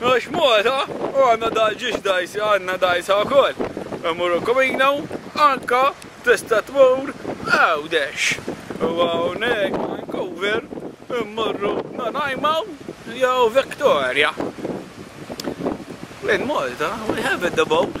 Għax Malta għandna daqsxiex dgħajsa, għandna dgħajsa wkoll. Immur il-Kumina u anke tista' tmur Għawdex. U hawnhekk Vancouver immorru Nanaimo jew Victoria. In Malta we have it the both.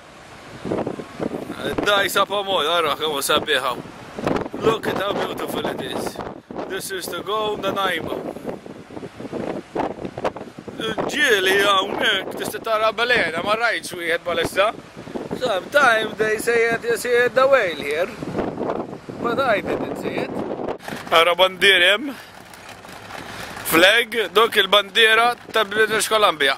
Dajsa pomol, ara kemm hu sabiħa. Look at how beautiful it is. This is to go on the najma. Ġieli hawnhekk tista' tara belena ma rajtx wieħed bħalissa. Sometimes they say it, you see it the whale here. But I didn't see it. Ara bandirem. Flag, dok il-bandiera ta' British Columbia.